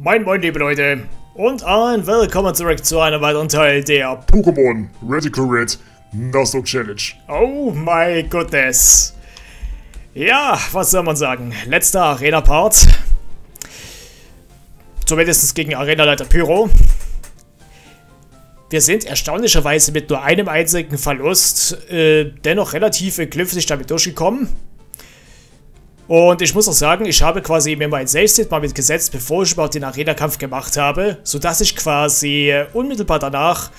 Moin moin liebe Leute und ein willkommen zurück zu einem weiteren Teil der Pokémon Radical Red Nuzlocke Challenge. Oh my goodness. Ja, was soll man sagen? Letzter Arena-Part. Zumindest gegen Arenaleiter Pyro. Wir sind erstaunlicherweise mit nur einem einzigen Verlust äh, dennoch relativ glimpflich damit durchgekommen. Und ich muss auch sagen, ich habe quasi mir mein Save-State mal mitgesetzt, bevor ich überhaupt den Arena-Kampf gemacht habe, sodass ich quasi unmittelbar danach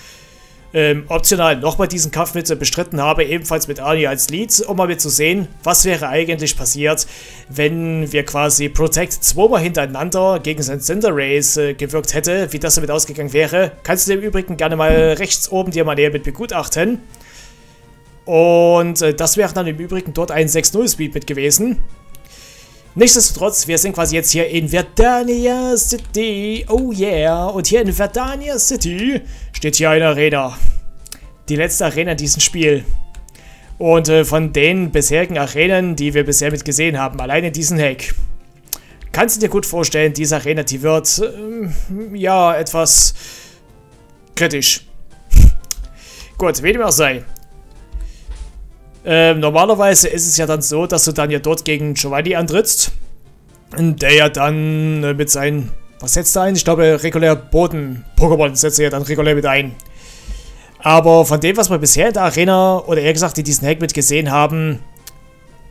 ähm, optional nochmal diesen Kampf mit bestritten habe, ebenfalls mit Arnie als Lead, um mal mit zu sehen, was wäre eigentlich passiert, wenn wir quasi Protect zweimal hintereinander gegen sein Cinderace äh, gewirkt hätte, wie das damit ausgegangen wäre. Kannst du im Übrigen gerne mal rechts oben dir mal näher mit begutachten. Und äh, das wäre dann im Übrigen dort ein 6-0 Speed mit gewesen. Nichtsdestotrotz, wir sind quasi jetzt hier in Verdania City. Oh yeah. Und hier in Verdania City steht hier eine Arena. Die letzte Arena in diesem Spiel. Und äh, von den bisherigen Arenen, die wir bisher mit gesehen haben, alleine diesen Hack, kannst du dir gut vorstellen, diese Arena, die wird, äh, ja, etwas kritisch. gut, wie dem auch sei. Ähm, normalerweise ist es ja dann so, dass du dann ja dort gegen Giovanni antrittst. Der ja dann äh, mit seinen, was setzt er ein? Ich glaube, regulär Boden-Pokémon setzt er ja dann regulär mit ein. Aber von dem, was wir bisher in der Arena, oder eher gesagt in diesen Hack mit gesehen haben,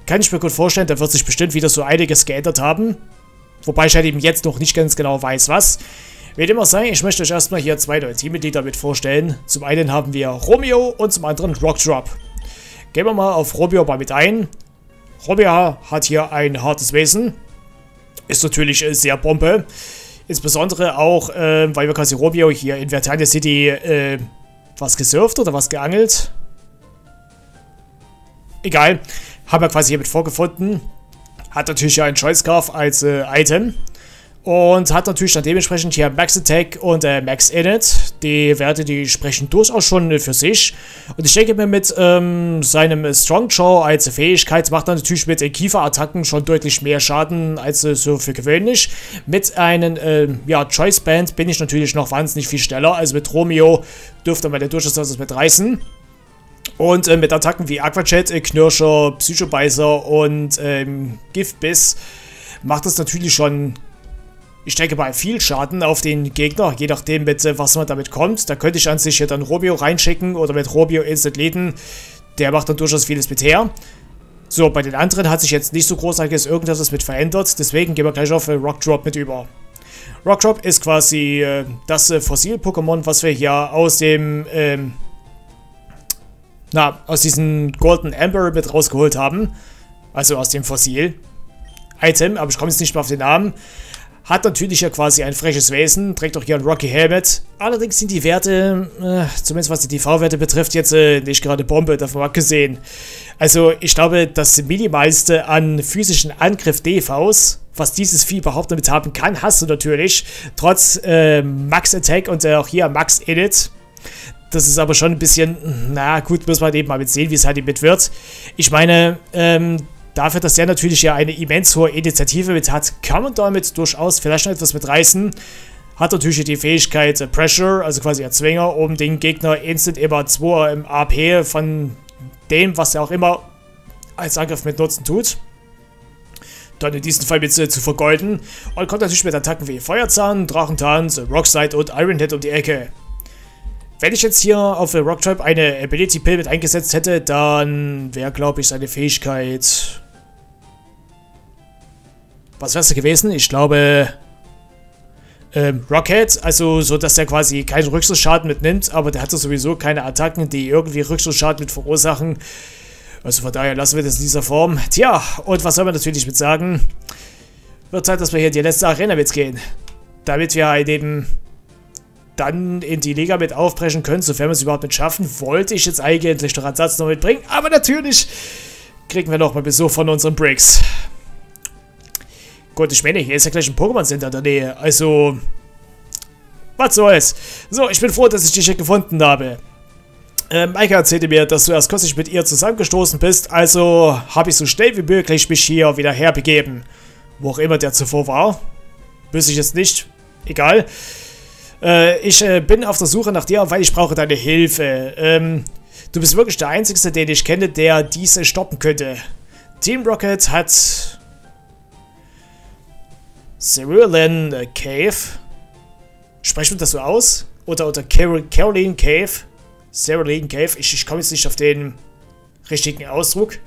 kann ich mir gut vorstellen, da wird sich bestimmt wieder so einiges geändert haben. Wobei ich halt eben jetzt noch nicht ganz genau weiß, was. Wie dem auch sei, ich möchte euch erstmal hier zwei neue Teammitglieder mit vorstellen. Zum einen haben wir Romeo und zum anderen Rockdrop. Gehen wir mal auf Robio mal mit ein. Robio hat hier ein hartes Wesen. Ist natürlich äh, sehr Bombe. Insbesondere auch, äh, weil wir quasi Robio hier in Vertania City äh, was gesurft oder was geangelt. Egal. Haben wir quasi hiermit vorgefunden. Hat natürlich ja ein Choice Scarf als äh, Item. Und hat natürlich dann dementsprechend hier Max Attack und äh, Max Init. Die Werte, die sprechen durchaus schon für sich. Und ich denke mir, mit ähm, seinem Strong Jaw als Fähigkeit macht er natürlich mit äh, Kieferattacken schon deutlich mehr Schaden als äh, so für gewöhnlich. Mit einem äh, ja, Choice Band bin ich natürlich noch wahnsinnig viel schneller. Also mit Romeo dürfte man ja durchaus das mit reißen. Und äh, mit Attacken wie Aquachat, äh, Knirscher, Psychobeißer und ähm, Giftbiss macht das natürlich schon ich denke mal, viel Schaden auf den Gegner, je nachdem, mit äh, was man damit kommt. Da könnte ich an sich hier dann Robio reinschicken oder mit Robio Instant Leaden. Der macht dann durchaus vieles mit her. So, bei den anderen hat sich jetzt nicht so großartiges irgendwas mit verändert. Deswegen gehen wir gleich auf äh, Rockdrop mit über. Rockdrop ist quasi äh, das äh, Fossil-Pokémon, was wir hier aus dem, ähm, na, aus diesem Golden Amber mit rausgeholt haben. Also aus dem Fossil-Item, aber ich komme jetzt nicht mehr auf den Namen. Hat natürlich ja quasi ein freches Wesen, trägt auch hier ein Rocky Helmet. Allerdings sind die Werte, äh, zumindest was die TV-Werte betrifft, jetzt äh, nicht gerade Bombe, davon abgesehen. Also ich glaube, das Minimalste an physischen Angriff DVs, was dieses Vieh überhaupt damit haben kann, hast du natürlich. Trotz äh, Max Attack und äh, auch hier Max Init. Das ist aber schon ein bisschen, na gut, muss man eben mal mit sehen, wie es halt mit wird. Ich meine, ähm, Dafür, dass er natürlich ja eine immens hohe Initiative mit hat, kann man damit durchaus vielleicht noch etwas mitreißen. Hat natürlich die Fähigkeit äh, Pressure, also quasi Erzwinger, um den Gegner instant immer 2 im AP von dem, was er auch immer als Angriff mit Nutzen tut. Dann in diesem Fall mit äh, zu vergolden. Und kommt natürlich mit Attacken wie Feuerzahn, Drachentanz, Rockslide und Ironhead um die Ecke. Wenn ich jetzt hier auf Rock Tribe eine Ability Pill mit eingesetzt hätte, dann wäre, glaube ich, seine Fähigkeit was wär's gewesen? Ich glaube, ähm, Rocket, also so, dass er quasi keinen Rückschussschaden mitnimmt, aber der hatte sowieso keine Attacken, die irgendwie Rückschussschaden mit verursachen. Also von daher lassen wir das in dieser Form. Tja, und was soll man natürlich mit sagen? Wird Zeit, dass wir hier in die letzte Arena mitgehen. Damit wir halt eben dann in die Liga mit aufbrechen können, sofern wir es überhaupt mit schaffen, wollte ich jetzt eigentlich noch Ansatz noch mitbringen, aber natürlich kriegen wir noch mal Besuch von unseren Bricks. Gut, ich meine, hier ist ja gleich ein Pokémon-Center in der Nähe. Also, was soll's. So, ich bin froh, dass ich dich hier gefunden habe. Ähm, Maike erzählte mir, dass du erst kürzlich mit ihr zusammengestoßen bist, also habe ich so schnell wie möglich mich hier wieder herbegeben. Wo auch immer der zuvor war. Wüsste ich jetzt nicht. egal. Äh, ich äh, bin auf der Suche nach dir, weil ich brauche deine Hilfe. Ähm, du bist wirklich der Einzige, den ich kenne, der diese stoppen könnte. Team Rocket hat... Cerulean Cave. Sprechen wir das so aus? Oder, oder Carol Caroline Cave? Cerulean Cave. Ich, ich komme jetzt nicht auf den richtigen Ausdruck.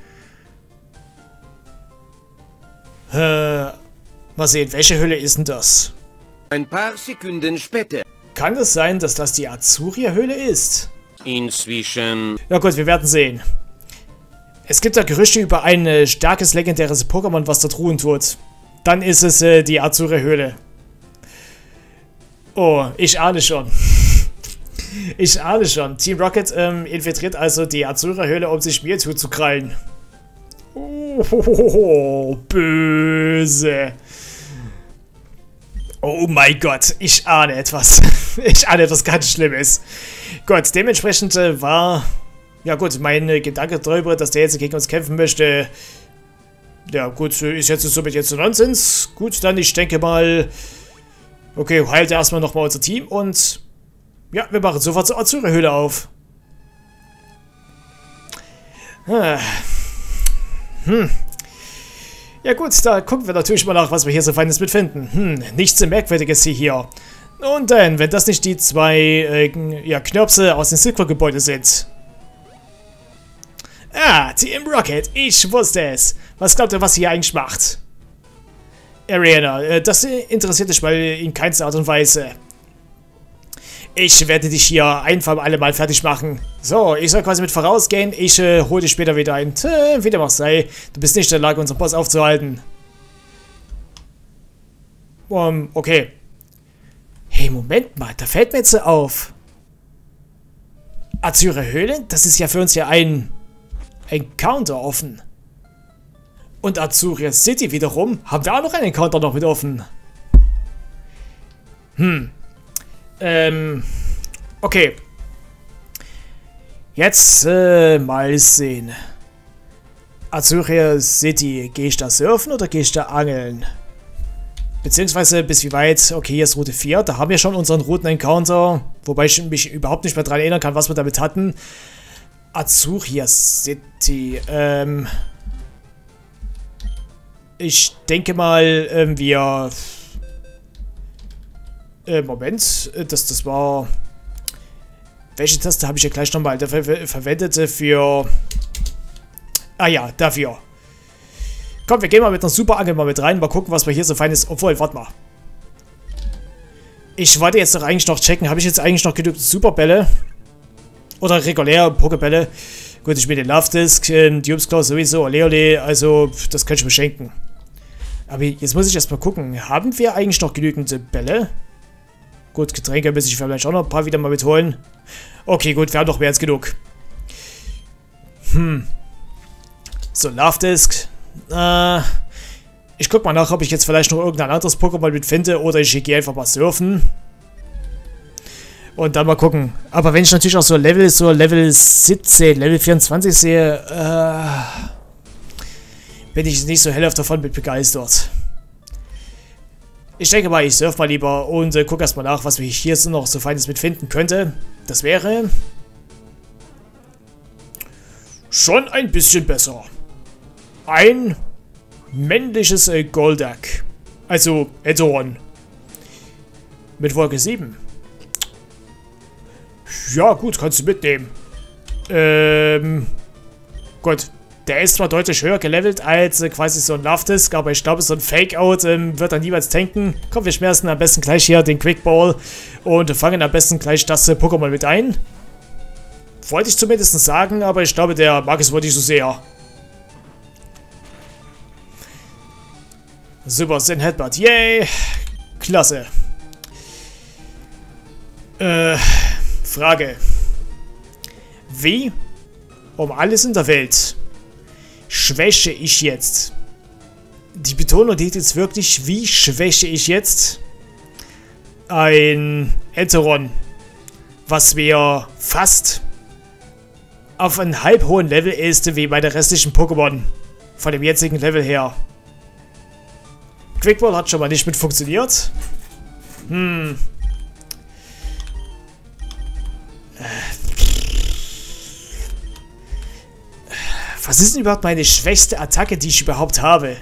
Äh, mal sehen, welche Hülle ist denn das? Ein paar Sekunden später. Kann es sein, dass das die Azuria-Höhle ist? Inzwischen. Ja gut, wir werden sehen. Es gibt da Gerüchte über ein äh, starkes legendäres Pokémon, was dort ruhen tut. Dann ist es äh, die Azuria-Höhle. Oh, ich ahne schon. ich ahne schon. Team Rocket ähm, infiltriert also die Azura-Höhle, um sich Mewtwo zu krallen. Oh, böse. Oh mein Gott, ich ahne etwas. Ich ahne etwas ganz Schlimmes. Gott, dementsprechend äh, war... Ja gut, mein äh, Gedanke darüber, dass der jetzt gegen uns kämpfen möchte... Ja gut, ist jetzt somit jetzt so Nonsens. Gut, dann ich denke mal... Okay, heilt erstmal nochmal unser Team und... Ja, wir machen sofort zur Azure-Höhle auf. Ah. Hm. Ja gut, da gucken wir natürlich mal nach, was wir hier so Feines mitfinden. Hm, nichts so Merkwürdiges hier. Und dann, wenn das nicht die zwei äh, ja, Knirpse aus dem Silver-Gebäude sind. Ah, Team Rocket, ich wusste es. Was glaubt ihr, was ihr hier eigentlich macht? Ariana, äh, das interessiert dich mal in keinster Art und Weise. Ich werde dich hier einfach alle mal fertig machen. So, ich soll quasi mit vorausgehen. Ich äh, hole dich später wieder ein. Tö, wie dem auch sei. Du bist nicht in der Lage, unseren Boss aufzuhalten. Um, okay. Hey, Moment mal. Da fällt mir jetzt auf. Azyre Höhle? Das ist ja für uns ja ein... ein Counter offen. Und Azuria City wiederum haben wir auch noch einen Counter noch mit offen. Hm. Ähm, okay. Jetzt äh, mal sehen. Azuria City, gehe ich da surfen oder gehe ich da angeln? Beziehungsweise bis wie weit? Okay, hier ist Route 4. Da haben wir schon unseren Routen-Encounter. Wobei ich mich überhaupt nicht mehr daran erinnern kann, was wir damit hatten. Azuria City. Ähm, ich denke mal, äh, wir äh, Moment, äh, das, das war... Welche Taste habe ich ja gleich nochmal ver verwendet für... Ah ja, dafür. Komm, wir gehen mal mit einer Super Angel mal mit rein, mal gucken, was wir hier so feines... Obwohl, warte mal. Ich wollte jetzt doch eigentlich noch checken, habe ich jetzt eigentlich noch genug Superbälle? Oder regulär Pokebälle? Gut, ich bin den Love Disc, ähm, Dubes Claw sowieso, Oleole, also das kann ich mir schenken. Aber jetzt muss ich erstmal gucken, haben wir eigentlich noch genügend Bälle? Gut, Getränke müssen ich vielleicht auch noch ein paar wieder mal mitholen. Okay, gut, wir haben doch mehr als genug. Hm. So, Love Disc. Äh, ich guck mal nach, ob ich jetzt vielleicht noch irgendein anderes Pokémon mitfinde oder ich gehe einfach mal surfen. Und dann mal gucken. Aber wenn ich natürlich auch so Level, so Level 17, Level 24 sehe, äh, bin ich nicht so hell auf davon mit begeistert. Ich denke mal, ich surf mal lieber und äh, guck erstmal nach, was ich hier so noch so Feines mitfinden könnte. Das wäre... Schon ein bisschen besser. Ein männliches äh, Goldak. Also Edoron. Mit Wolke 7. Ja, gut, kannst du mitnehmen. Ähm... Gut. Der ist zwar deutlich höher gelevelt als äh, quasi so ein Love Disc, aber ich glaube, so ein Fake-Out ähm, wird er niemals tanken. Komm, wir schmerzen am besten gleich hier den Quick Ball und fangen am besten gleich das äh, Pokémon mit ein. Wollte ich zumindest sagen, aber ich glaube, der mag es wohl nicht so sehr. Super, Sin Headbutt. Yay! Klasse. Äh, Frage. Wie um alles in der Welt schwäche ich jetzt? Die Betonung liegt jetzt wirklich, wie schwäche ich jetzt ein Enteron, was mir fast auf einem halb hohen Level ist, wie bei der restlichen Pokémon. Von dem jetzigen Level her. Quickball hat schon mal nicht mit funktioniert. Hm. Was ist denn überhaupt meine schwächste Attacke, die ich überhaupt habe?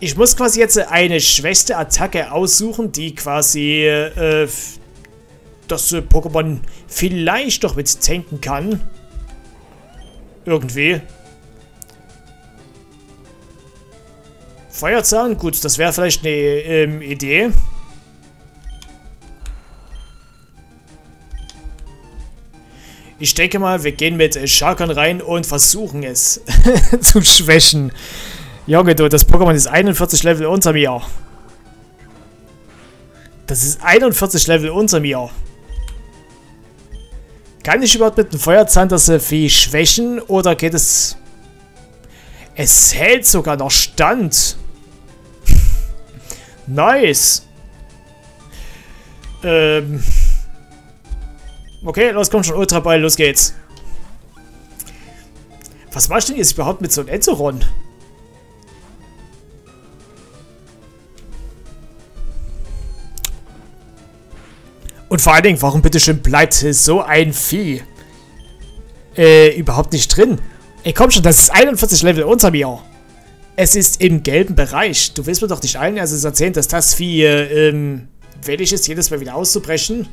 Ich muss quasi jetzt eine schwächste Attacke aussuchen, die quasi äh, das äh, Pokémon vielleicht doch mit tanken kann. Irgendwie. Feuerzahn, gut, das wäre vielleicht eine ähm, Idee. Ich denke mal, wir gehen mit Sharkan rein und versuchen es zu schwächen. Junge, du, das Pokémon ist 41 Level unter mir. Das ist 41 Level unter mir. Kann ich überhaupt mit dem Feuerzahn das äh, Vieh schwächen oder geht es... Es hält sogar noch Stand. nice. Ähm... Okay, los, komm schon, Ultra Ball, los geht's. Was machst du denn jetzt überhaupt mit so einem Enzeron? Und vor allen Dingen, warum bitteschön bleibt so ein Vieh äh, überhaupt nicht drin? Ey, komm schon, das ist 41 Level unter mir. Es ist im gelben Bereich. Du willst mir doch nicht allen also erzählen, dass das Vieh äh, ähm, willig ist, jedes Mal wieder auszubrechen?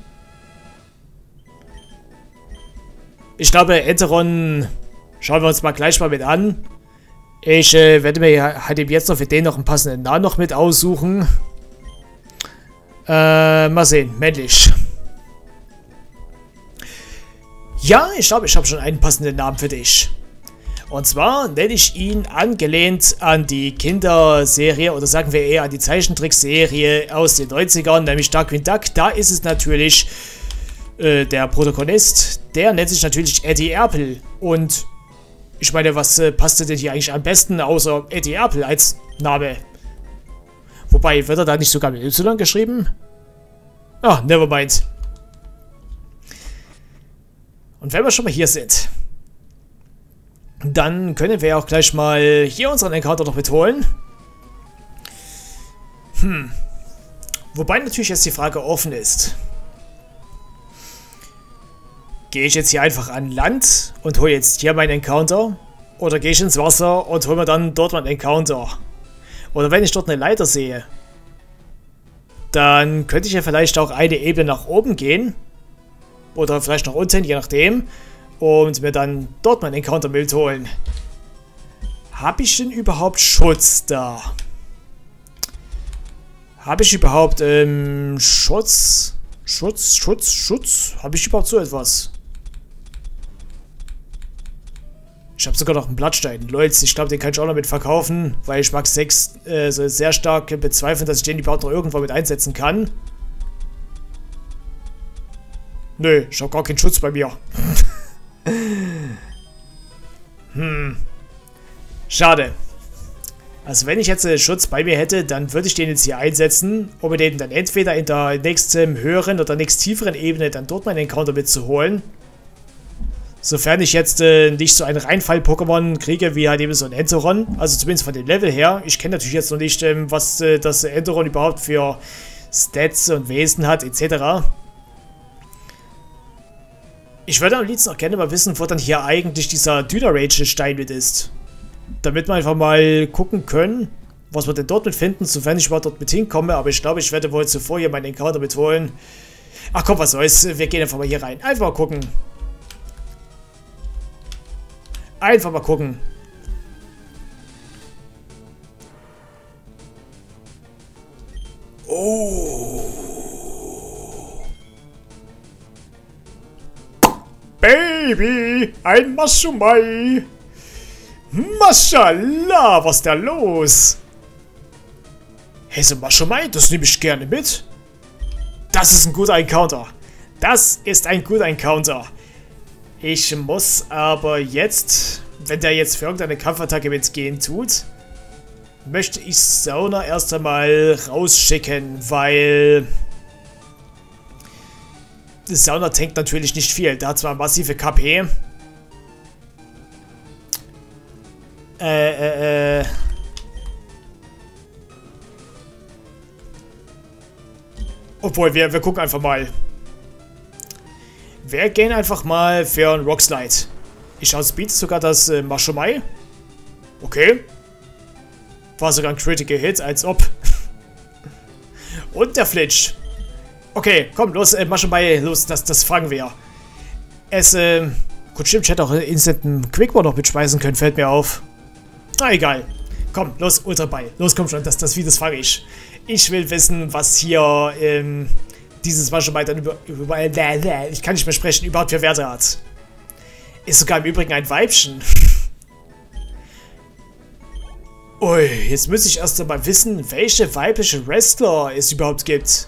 Ich glaube, Enteron schauen wir uns mal gleich mal mit an. Ich äh, werde mir halt eben jetzt noch für den noch einen passenden Namen noch mit aussuchen. Äh, mal sehen. Männlich. Ja, ich glaube, ich habe schon einen passenden Namen für dich. Und zwar nenne ich ihn angelehnt an die Kinderserie oder sagen wir eher an die Zeichentrickserie aus den 90ern, nämlich Darkwing Duck. Da ist es natürlich äh, der Protagonist, der nennt sich natürlich Eddie Erpel. Und ich meine, was äh, passte denn hier eigentlich am besten, außer Eddie Erpel als Name? Wobei, wird er da nicht sogar mit Y geschrieben? Ah, nevermind. Und wenn wir schon mal hier sind, dann können wir auch gleich mal hier unseren Encounter noch mitholen. Hm. Wobei natürlich jetzt die Frage offen ist. Gehe ich jetzt hier einfach an Land und hole jetzt hier meinen Encounter? Oder gehe ich ins Wasser und hole mir dann dort meinen Encounter? Oder wenn ich dort eine Leiter sehe, dann könnte ich ja vielleicht auch eine Ebene nach oben gehen. Oder vielleicht nach unten, je nachdem. Und mir dann dort meinen Encounter-Bild holen. Habe ich denn überhaupt Schutz da? Habe ich überhaupt ähm, Schutz? Schutz, Schutz, Schutz? Habe ich überhaupt so etwas? Ich habe sogar noch einen Blattstein. Leute, ich glaube, den kann ich auch noch mit verkaufen, weil ich Max 6 äh, so sehr stark bezweifeln, dass ich den überhaupt noch irgendwo mit einsetzen kann. Nö, ich habe gar keinen Schutz bei mir. hm. Schade. Also wenn ich jetzt einen Schutz bei mir hätte, dann würde ich den jetzt hier einsetzen, um den dann entweder in der nächsten höheren oder nächst tieferen Ebene dann dort meinen Encounter mitzuholen. Sofern ich jetzt äh, nicht so ein Reinfall-Pokémon kriege, wie halt eben so ein Enteron. Also zumindest von dem Level her. Ich kenne natürlich jetzt noch nicht, ähm, was äh, das Enteron überhaupt für Stats und Wesen hat, etc. Ich würde am liebsten auch gerne mal wissen, wo dann hier eigentlich dieser Dynarage-Stein mit ist. Damit wir einfach mal gucken können, was wir denn dort mit finden, sofern ich überhaupt dort mit hinkomme. Aber ich glaube, ich werde wohl zuvor hier meinen Encounter mitholen. Ach komm, was soll's. Wir gehen einfach mal hier rein. Einfach mal gucken. Einfach mal gucken. Oh. Baby, ein Masumai. Mashallah, was ist da los? Hey, so Masumai, das nehme ich gerne mit. Das ist ein guter Encounter. Das ist ein guter Encounter. Ich muss aber jetzt, wenn der jetzt für irgendeine Kampfattacke mitgehen tut, möchte ich Sauna erst einmal rausschicken, weil Sauna tankt natürlich nicht viel. Der hat zwar massive KP. Äh, äh, äh. Obwohl, wir, wir gucken einfach mal. Wir gehen einfach mal für einen Rockslide. Ich outspeed sogar das äh, Maschomai. Okay. War sogar ein Critical Hit, als ob. Und der Flitch. Okay, komm, los, äh, Maschomai, los, das, das fangen wir. Es, äh, gut, stimmt, ich hätte auch instant einen Quickball noch mitspeisen können, fällt mir auf. Na, egal. Komm, los, Ultra Ball. Los, komm schon, das, das Video, das fange ich. Ich will wissen, was hier, ähm, dieses Maschomai dann über, über, ich kann nicht mehr sprechen, überhaupt für Werte hat. Ist sogar im Übrigen ein Weibchen. Ui, jetzt muss ich erst einmal wissen, welche weibliche Wrestler es überhaupt gibt.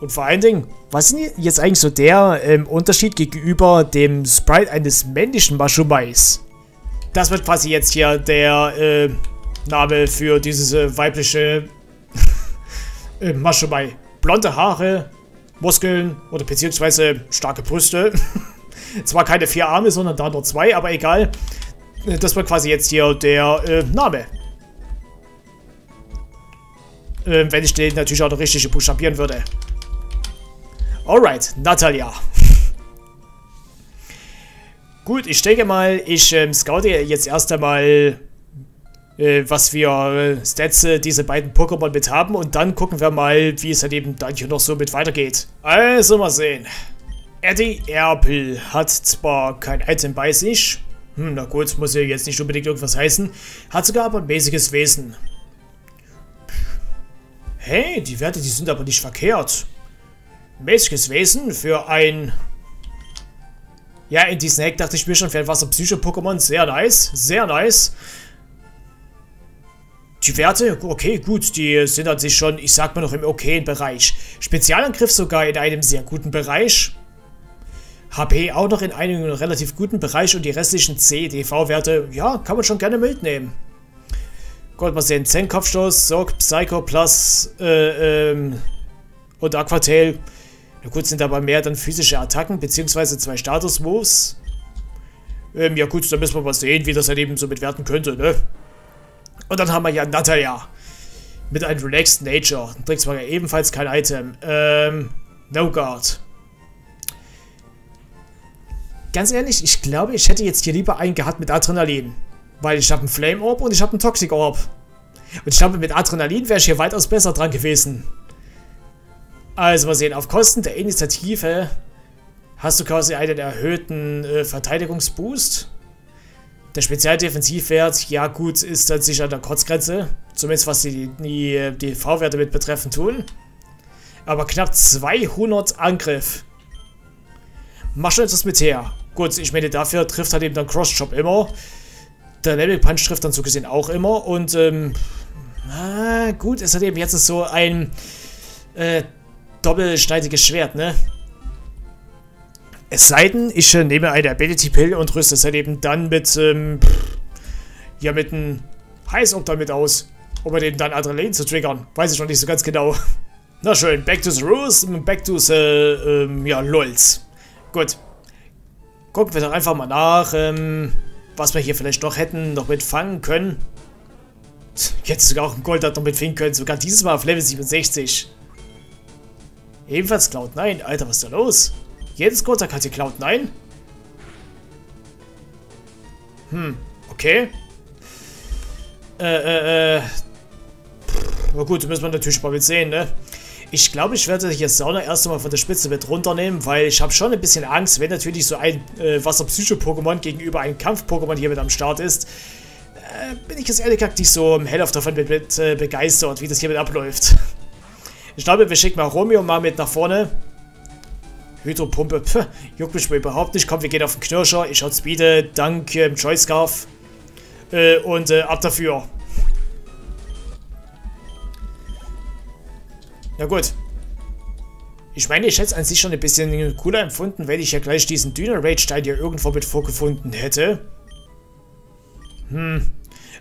Und vor allen Dingen, was ist jetzt eigentlich so der ähm, Unterschied gegenüber dem Sprite eines männlichen Mashumais? Das wird quasi jetzt hier der äh, Name für dieses äh, weibliche äh, Mashumai. Blonde Haare, Muskeln oder beziehungsweise starke Brüste. Zwar keine vier Arme, sondern da nur zwei, aber egal. Das war quasi jetzt hier der äh, Name. Äh, wenn ich den natürlich auch noch richtig buchstabieren würde. Alright, Natalia. Gut, ich denke mal, ich ähm, scoute jetzt erst einmal, äh, was für äh, Stats äh, diese beiden Pokémon mit haben und dann gucken wir mal, wie es halt eben dann hier noch so mit weitergeht. Also mal sehen. Eddie Erpel hat zwar kein Item bei sich, hm, na gut, muss ja jetzt nicht unbedingt irgendwas heißen, hat sogar aber ein mäßiges Wesen. Hey, die Werte, die sind aber nicht verkehrt. Mäßiges Wesen für ein... Ja, in diesem Hack dachte ich mir schon, für ein Wasser-Psycho-Pokémon, sehr nice, sehr nice. Die Werte, okay, gut, die sind an sich schon, ich sag mal noch im okayen Bereich. Spezialangriff sogar in einem sehr guten Bereich. HP auch noch in einem relativ guten Bereich und die restlichen C, DV-Werte, ja, kann man schon gerne mitnehmen. Gut, mal sehen, Zen Kopfstoß, Sog, Psycho Plus äh, ähm, und Aquatail. Ja gut, sind aber mehr dann physische Attacken, beziehungsweise zwei Status-Moves. Ähm, ja gut, da müssen wir mal sehen, wie das halt eben so mitwerten könnte, ne? Und dann haben wir ja Natalia. Mit einem Relaxed Nature. Trägt zwar ebenfalls kein Item. Ähm, No Guard. Ganz ehrlich, ich glaube, ich hätte jetzt hier lieber einen gehabt mit Adrenalin. Weil ich habe einen Flame Orb und ich habe einen Toxic Orb. Und ich glaube, mit Adrenalin wäre ich hier weitaus besser dran gewesen. Also mal sehen, auf Kosten der Initiative hast du quasi einen erhöhten äh, Verteidigungsboost. Der Spezialdefensivwert, ja gut, ist dann sicher an der Kurzgrenze. Zumindest was die, die, die V-Werte mit betreffen tun. Aber knapp 200 Angriff. Mach schon etwas mit her. Gut, ich meine, dafür trifft halt eben dann Cross-Chop immer. Der Level Punch trifft dann so gesehen auch immer. Und, ähm, na gut, ist halt eben jetzt so ein, äh, doppelschneidiges Schwert, ne? Es sei denn, ich äh, nehme eine Ability Pill und rüste es halt eben dann mit, ähm, ja, mit einem Heißop damit aus. Um den dann Adrenalin zu triggern. Weiß ich noch nicht so ganz genau. Na schön, back to the rules, back to the, ähm, ja, LOLs. Gut. Gucken wir doch einfach mal nach, ähm, was wir hier vielleicht noch hätten noch mitfangen können. Jetzt sogar auch ein Gold hat noch mitfangen können, sogar dieses Mal auf Level 67. Ebenfalls Cloud9. Alter, was ist da los? Jedes Goldtag hat hier Cloud9? Hm, okay. Äh, äh, äh. Na gut, müssen wir natürlich mal mit sehen, ne? Ich glaube, ich werde hier Sauna erst einmal von der Spitze mit runternehmen, weil ich habe schon ein bisschen Angst, wenn natürlich so ein äh, Wasser-Psycho-Pokémon gegenüber einem Kampf-Pokémon hier mit am Start ist. Äh, bin ich jetzt ehrlich gesagt nicht so Hell davon mit, mit äh, begeistert, wie das hier mit abläuft. Ich glaube, wir schicken mal Romeo mal mit nach vorne. Hydropumpe, pf, juckt mich mal überhaupt nicht. Komm, wir gehen auf den Knirscher. Ich outspeede dank ähm, Choice Scarf. Äh, und äh, ab dafür. Na gut. Ich meine, ich hätte es an sich schon ein bisschen cooler empfunden, wenn ich ja gleich diesen Düner Rage Stein hier irgendwo mit vorgefunden hätte. Hm.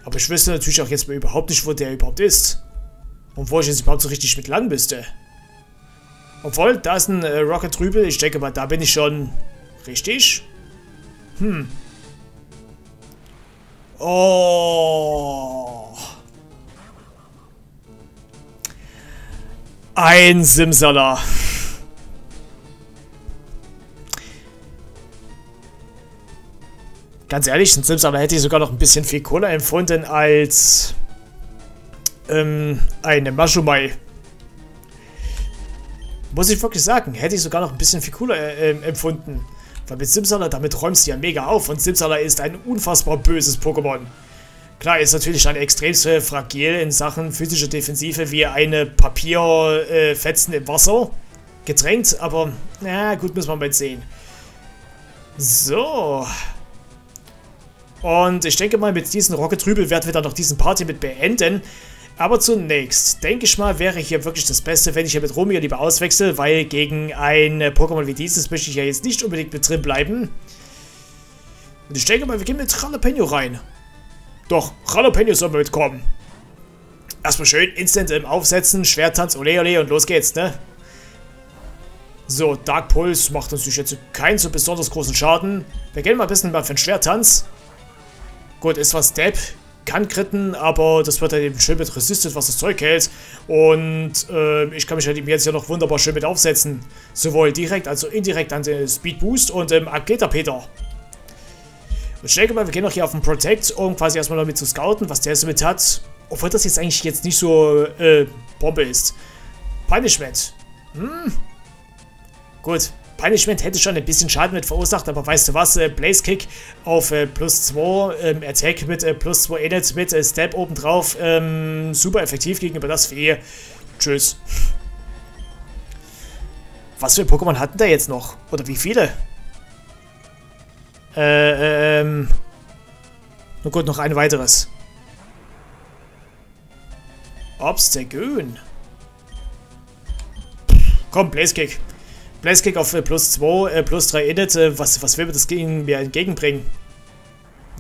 Aber ich wüsste natürlich auch jetzt mal überhaupt nicht, wo der überhaupt ist. Und wo ich jetzt überhaupt so richtig mit lang müsste. Obwohl, da ist ein äh, Rocket Rübel. Ich denke mal, da bin ich schon richtig. Hm. Oh. Ein Simsala. Ganz ehrlich, ein Simsala hätte ich sogar noch ein bisschen viel cooler empfunden als ähm, eine Mashumai. Muss ich wirklich sagen, hätte ich sogar noch ein bisschen viel cooler äh, äh, empfunden. Weil mit Simsala, damit räumst du ja mega auf und Simsala ist ein unfassbar böses Pokémon. Klar, ist natürlich dann extrem fragil in Sachen physischer Defensive wie eine Papierfetzen äh, im Wasser getränkt, aber na gut, muss man mal sehen. So. Und ich denke mal, mit diesem Rocket Rübel werden wir dann noch diesen Party mit beenden. Aber zunächst, denke ich mal, wäre hier wirklich das Beste, wenn ich hier mit Romeo lieber auswechsel, weil gegen ein Pokémon wie dieses möchte ich ja jetzt nicht unbedingt mit drin bleiben. Und ich denke mal, wir gehen mit Jalapeno rein. Doch, Jalapeno soll mitkommen. Erstmal schön instant im Aufsetzen, Schwertanz, ole ole und los geht's, ne? So, Dark Pulse macht uns jetzt keinen so besonders großen Schaden. Wir gehen mal ein bisschen mal für den Schwertanz. Gut, ist was Step, kann kritten, aber das wird halt eben schön mit Resisted, was das Zeug hält. Und äh, ich kann mich halt eben jetzt ja noch wunderbar schön mit aufsetzen. Sowohl direkt als auch indirekt an den Speed Boost und ähm, Ageta Peter. Und ich denke mal, wir gehen noch hier auf den Protect, um quasi erstmal damit zu scouten, was der so mit hat. Obwohl das jetzt eigentlich jetzt nicht so äh, Bombe ist. Punishment. Hm. Gut, Punishment hätte schon ein bisschen Schaden mit verursacht, aber weißt du was, äh, Blaze Kick auf äh, plus 2, ähm, Attack mit äh, plus 2 Edit mit äh, Step obendrauf, ähm, super effektiv gegenüber das Vieh. Tschüss. Was für Pokémon hatten der jetzt noch? Oder wie viele? Äh, ähm... Na gut, noch ein weiteres. Obstagoon. Komm, Blaze Kick. Blaze auf äh, plus 2, äh, plus 3 Edit. Äh, was, was will mir das gegen mir entgegenbringen?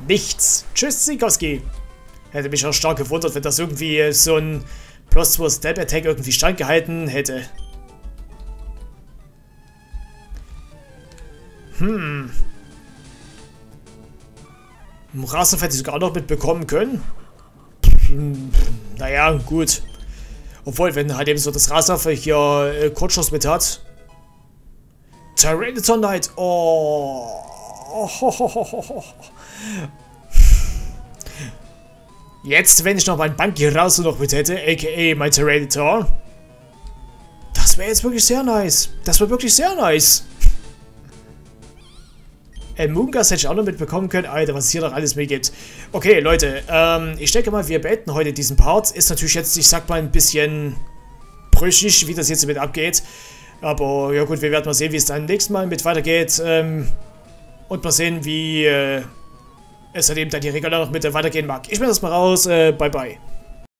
Nichts. Tschüss, Sikowski. Hätte mich auch stark gewundert, wenn das irgendwie äh, so ein plus 2 Step Attack irgendwie standgehalten hätte. Hm. Rasenf hätte ich sogar noch mitbekommen können. Hm, naja, gut. Obwohl, wenn halt eben so das Rasenf hier äh, Kurzschuss mit hat, Tyranitar Knight. Oh. Jetzt, wenn ich noch mein Banki raus noch mit hätte, aka mein Tyranitar. Das wäre jetzt wirklich sehr nice. Das wäre wirklich sehr nice. Äh, Moongas hätte ich auch noch mitbekommen können. Alter, was es hier noch alles mitgibt. Okay, Leute. Ähm, ich denke mal, wir beenden heute diesen Part. Ist natürlich jetzt, ich sag mal, ein bisschen brüchig, wie das jetzt damit abgeht. Aber ja gut, wir werden mal sehen, wie es dann nächstes Mal mit weitergeht. Ähm, und mal sehen, wie äh, es halt eben dann die Regel noch mit weitergehen mag. Ich bin das mal raus. Äh, bye bye.